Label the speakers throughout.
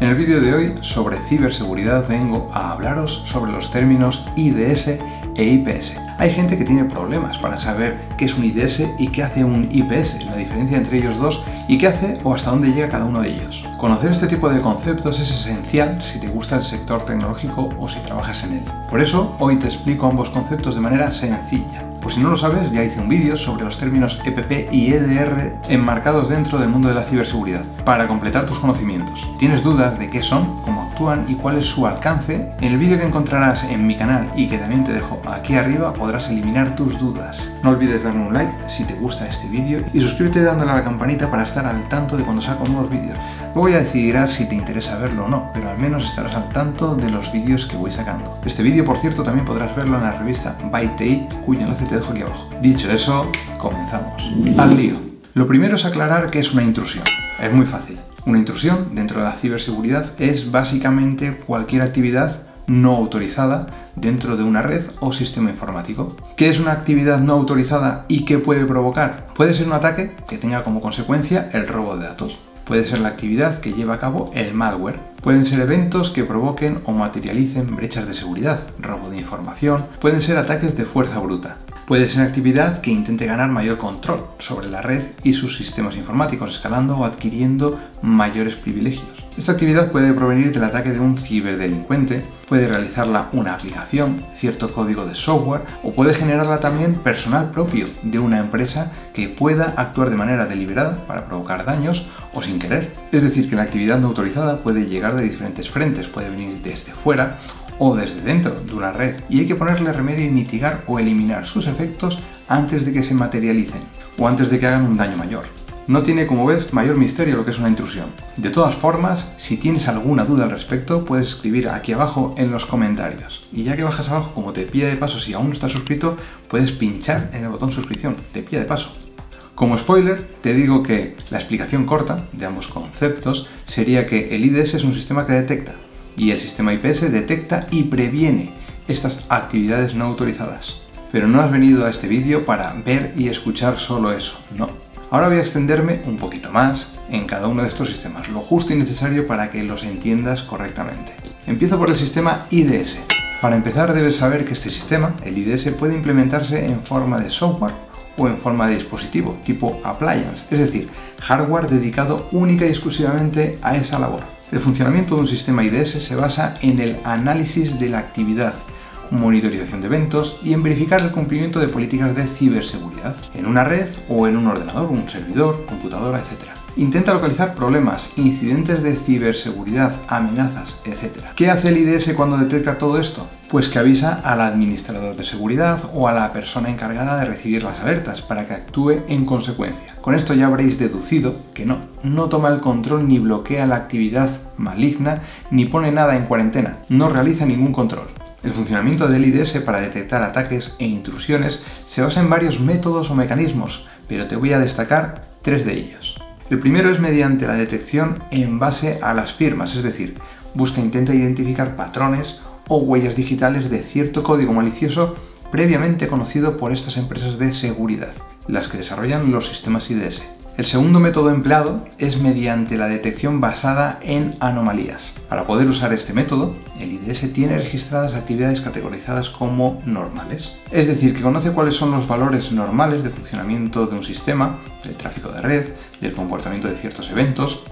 Speaker 1: En el vídeo de hoy sobre ciberseguridad vengo a hablaros sobre los términos IDS e IPS. Hay gente que tiene problemas para saber qué es un IDS y qué hace un IPS, la diferencia entre ellos dos y qué hace o hasta dónde llega cada uno de ellos. Conocer este tipo de conceptos es esencial si te gusta el sector tecnológico o si trabajas en él. Por eso hoy te explico ambos conceptos de manera sencilla. Pues si no lo sabes, ya hice un vídeo sobre los términos EPP y EDR enmarcados dentro del mundo de la ciberseguridad, para completar tus conocimientos. ¿Tienes dudas de qué son, cómo actúan y cuál es su alcance? En el vídeo que encontrarás en mi canal y que también te dejo aquí arriba podrás eliminar tus dudas. No olvides darme un like si te gusta este vídeo y suscríbete dándole a la campanita para estar al tanto de cuando saco nuevos vídeos. Luego ya decidirás si te interesa verlo o no, pero al menos estarás al tanto de los vídeos que voy sacando. Este vídeo, por cierto, también podrás verlo en la revista Bytei, cuyo enlace te dejo aquí abajo. Dicho eso, comenzamos. Al lío. Lo primero es aclarar qué es una intrusión. Es muy fácil. Una intrusión dentro de la ciberseguridad es básicamente cualquier actividad no autorizada dentro de una red o sistema informático. ¿Qué es una actividad no autorizada y qué puede provocar? Puede ser un ataque que tenga como consecuencia el robo de datos. Puede ser la actividad que lleva a cabo el malware. Pueden ser eventos que provoquen o materialicen brechas de seguridad, robo de información. Pueden ser ataques de fuerza bruta. Puede ser actividad que intente ganar mayor control sobre la red y sus sistemas informáticos, escalando o adquiriendo mayores privilegios. Esta actividad puede provenir del ataque de un ciberdelincuente, puede realizarla una aplicación, cierto código de software o puede generarla también personal propio de una empresa que pueda actuar de manera deliberada para provocar daños o sin querer. Es decir, que la actividad no autorizada puede llegar de diferentes frentes, puede venir desde fuera o desde dentro de una red y hay que ponerle remedio y mitigar o eliminar sus efectos antes de que se materialicen o antes de que hagan un daño mayor. No tiene, como ves, mayor misterio lo que es una intrusión. De todas formas, si tienes alguna duda al respecto, puedes escribir aquí abajo en los comentarios. Y ya que bajas abajo, como te pilla de paso, si aún no estás suscrito, puedes pinchar en el botón suscripción, te pilla de paso. Como spoiler, te digo que la explicación corta de ambos conceptos sería que el IDS es un sistema que detecta y el sistema IPS detecta y previene estas actividades no autorizadas. Pero no has venido a este vídeo para ver y escuchar solo eso, no. Ahora voy a extenderme un poquito más en cada uno de estos sistemas, lo justo y necesario para que los entiendas correctamente. Empiezo por el sistema IDS. Para empezar debes saber que este sistema, el IDS, puede implementarse en forma de software o en forma de dispositivo, tipo appliance, es decir, hardware dedicado única y exclusivamente a esa labor. El funcionamiento de un sistema IDS se basa en el análisis de la actividad, monitorización de eventos y en verificar el cumplimiento de políticas de ciberseguridad en una red o en un ordenador, un servidor, computadora, etc. Intenta localizar problemas, incidentes de ciberseguridad, amenazas, etc. ¿Qué hace el IDS cuando detecta todo esto? Pues que avisa al administrador de seguridad o a la persona encargada de recibir las alertas para que actúe en consecuencia. Con esto ya habréis deducido que no, no toma el control ni bloquea la actividad maligna ni pone nada en cuarentena, no realiza ningún control. El funcionamiento del IDS para detectar ataques e intrusiones se basa en varios métodos o mecanismos, pero te voy a destacar tres de ellos. El primero es mediante la detección en base a las firmas, es decir, busca e intenta identificar patrones o huellas digitales de cierto código malicioso previamente conocido por estas empresas de seguridad, las que desarrollan los sistemas IDS. El segundo método empleado es mediante la detección basada en anomalías. Para poder usar este método, el IDS tiene registradas actividades categorizadas como normales. Es decir, que conoce cuáles son los valores normales de funcionamiento de un sistema, del tráfico de red, del comportamiento de ciertos eventos,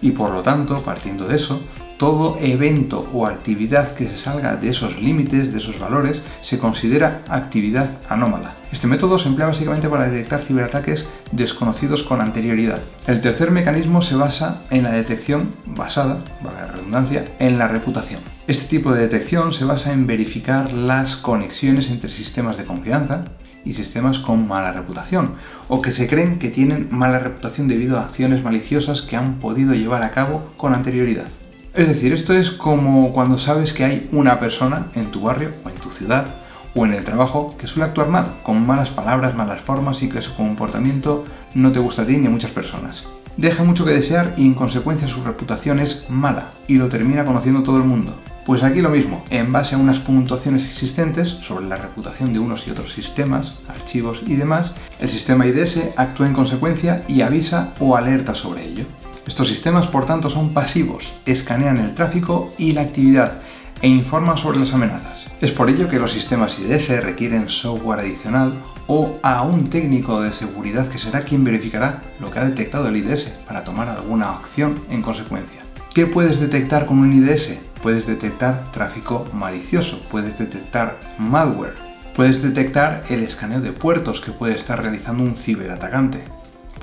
Speaker 1: Y por lo tanto, partiendo de eso, todo evento o actividad que se salga de esos límites, de esos valores, se considera actividad anómala. Este método se emplea básicamente para detectar ciberataques desconocidos con anterioridad. El tercer mecanismo se basa en la detección basada, para la redundancia, en la reputación. Este tipo de detección se basa en verificar las conexiones entre sistemas de confianza, y sistemas con mala reputación, o que se creen que tienen mala reputación debido a acciones maliciosas que han podido llevar a cabo con anterioridad. Es decir, esto es como cuando sabes que hay una persona en tu barrio o en tu ciudad o en el trabajo que suele actuar mal, con malas palabras, malas formas y que su comportamiento no te gusta a ti ni a muchas personas. Deja mucho que desear y en consecuencia su reputación es mala y lo termina conociendo todo el mundo. Pues aquí lo mismo, en base a unas puntuaciones existentes sobre la reputación de unos y otros sistemas, archivos y demás, el sistema IDS actúa en consecuencia y avisa o alerta sobre ello. Estos sistemas, por tanto, son pasivos, escanean el tráfico y la actividad e informan sobre las amenazas. Es por ello que los sistemas IDS requieren software adicional o a un técnico de seguridad que será quien verificará lo que ha detectado el IDS para tomar alguna acción en consecuencia. ¿Qué puedes detectar con un IDS? Puedes detectar tráfico malicioso, puedes detectar malware, puedes detectar el escaneo de puertos que puede estar realizando un ciberatacante,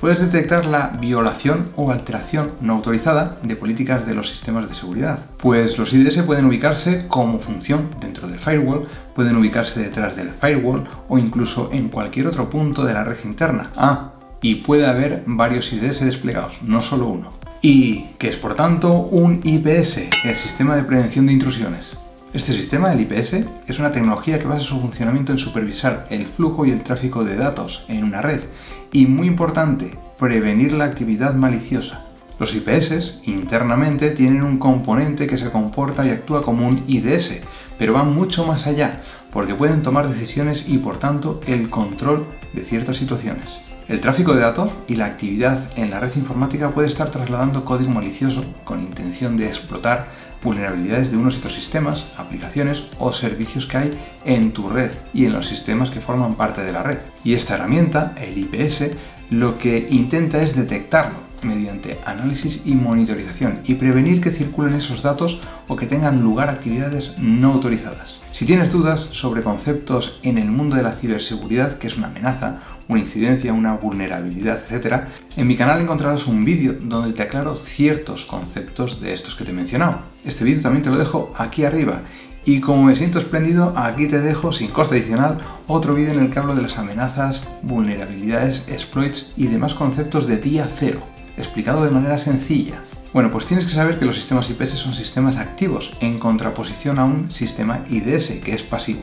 Speaker 1: puedes detectar la violación o alteración no autorizada de políticas de los sistemas de seguridad. Pues los IDS pueden ubicarse como función dentro del firewall, pueden ubicarse detrás del firewall o incluso en cualquier otro punto de la red interna. Ah, y puede haber varios IDS desplegados, no solo uno. Y que es por tanto un IPS, el sistema de prevención de intrusiones. Este sistema, el IPS, es una tecnología que basa su funcionamiento en supervisar el flujo y el tráfico de datos en una red y, muy importante, prevenir la actividad maliciosa. Los IPS internamente tienen un componente que se comporta y actúa como un IDS, pero van mucho más allá, porque pueden tomar decisiones y por tanto el control de ciertas situaciones. El tráfico de datos y la actividad en la red informática puede estar trasladando código malicioso con intención de explotar vulnerabilidades de unos y otros sistemas, aplicaciones o servicios que hay en tu red y en los sistemas que forman parte de la red. Y esta herramienta, el IPS, lo que intenta es detectarlo mediante análisis y monitorización y prevenir que circulen esos datos o que tengan lugar actividades no autorizadas. Si tienes dudas sobre conceptos en el mundo de la ciberseguridad, que es una amenaza, una incidencia, una vulnerabilidad, etc., en mi canal encontrarás un vídeo donde te aclaro ciertos conceptos de estos que te he mencionado. Este vídeo también te lo dejo aquí arriba. Y como me siento espléndido, aquí te dejo sin coste adicional otro vídeo en el que hablo de las amenazas, vulnerabilidades, exploits y demás conceptos de día cero, explicado de manera sencilla. Bueno, pues tienes que saber que los sistemas IPS son sistemas activos, en contraposición a un sistema IDS, que es pasivo.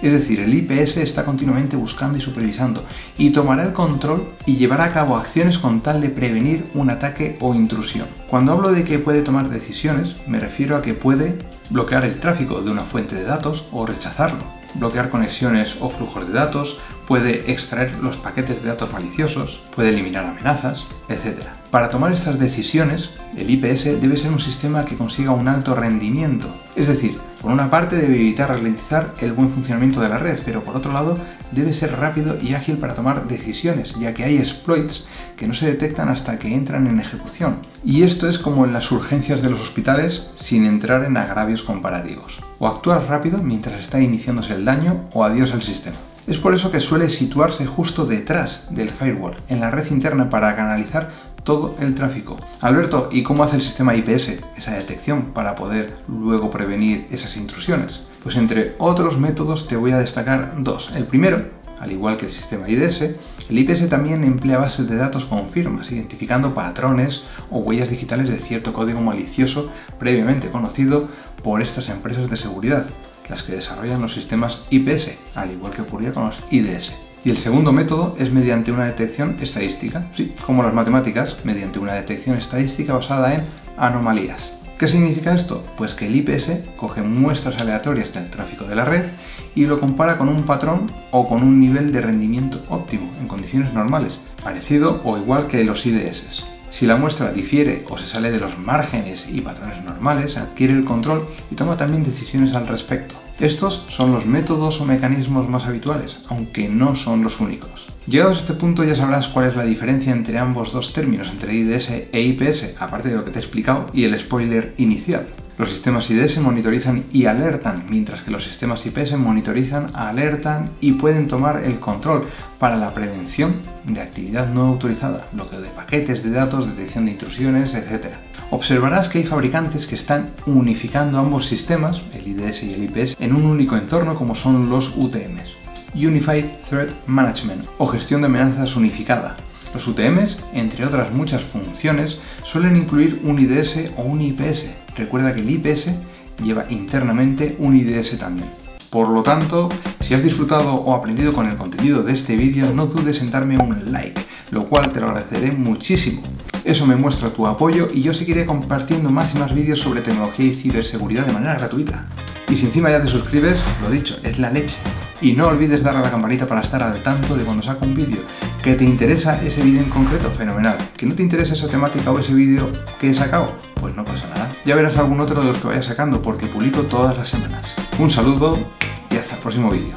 Speaker 1: Es decir, el IPS está continuamente buscando y supervisando y tomará el control y llevará a cabo acciones con tal de prevenir un ataque o intrusión. Cuando hablo de que puede tomar decisiones, me refiero a que puede bloquear el tráfico de una fuente de datos o rechazarlo, bloquear conexiones o flujos de datos, puede extraer los paquetes de datos maliciosos, puede eliminar amenazas, etc. Para tomar estas decisiones, el IPS debe ser un sistema que consiga un alto rendimiento, es decir, por una parte debe evitar ralentizar el buen funcionamiento de la red, pero por otro lado debe ser rápido y ágil para tomar decisiones, ya que hay exploits que no se detectan hasta que entran en ejecución. Y esto es como en las urgencias de los hospitales sin entrar en agravios comparativos. O actúas rápido mientras está iniciándose el daño o adiós al sistema. Es por eso que suele situarse justo detrás del firewall, en la red interna para canalizar todo el tráfico. Alberto, ¿y cómo hace el sistema IPS esa detección para poder luego prevenir esas intrusiones? Pues entre otros métodos te voy a destacar dos. El primero, al igual que el sistema IDS, el IPS también emplea bases de datos con firmas, identificando patrones o huellas digitales de cierto código malicioso previamente conocido por estas empresas de seguridad las que desarrollan los sistemas IPS, al igual que ocurría con los IDS. Y el segundo método es mediante una detección estadística, sí, como las matemáticas, mediante una detección estadística basada en anomalías. ¿Qué significa esto? Pues que el IPS coge muestras aleatorias del tráfico de la red y lo compara con un patrón o con un nivel de rendimiento óptimo en condiciones normales, parecido o igual que los IDS. Si la muestra difiere o se sale de los márgenes y patrones normales, adquiere el control y toma también decisiones al respecto. Estos son los métodos o mecanismos más habituales, aunque no son los únicos. Llegados a este punto ya sabrás cuál es la diferencia entre ambos dos términos, entre IDS e IPS, aparte de lo que te he explicado y el spoiler inicial. Los sistemas IDS monitorizan y alertan, mientras que los sistemas IPS monitorizan, alertan y pueden tomar el control para la prevención de actividad no autorizada, bloqueo de paquetes de datos, detección de intrusiones, etc. Observarás que hay fabricantes que están unificando ambos sistemas, el IDS y el IPS, en un único entorno como son los UTMs. Unified Threat Management o gestión de amenazas unificada, los UTMs, entre otras muchas funciones, suelen incluir un IDS o un IPS. Recuerda que el IPS lleva internamente un IDS también. Por lo tanto, si has disfrutado o aprendido con el contenido de este vídeo, no dudes en darme un like, lo cual te lo agradeceré muchísimo. Eso me muestra tu apoyo y yo seguiré compartiendo más y más vídeos sobre tecnología y ciberseguridad de manera gratuita. Y si encima ya te suscribes, lo dicho, es la leche. Y no olvides darle a la campanita para estar al tanto de cuando saco un vídeo. ¿Que te interesa ese vídeo en concreto? Fenomenal. ¿Que no te interesa esa temática o ese vídeo que he sacado? Pues no pasa nada. Ya verás algún otro de los que vaya sacando porque publico todas las semanas. Un saludo y hasta el próximo vídeo.